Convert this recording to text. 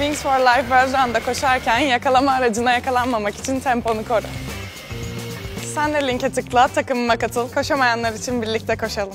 Wings for Life World Run'da koşarken yakalama aracına yakalanmamak için temponu koru. Sen de linke tıkla, takımıma katıl. Koşamayanlar için birlikte koşalım.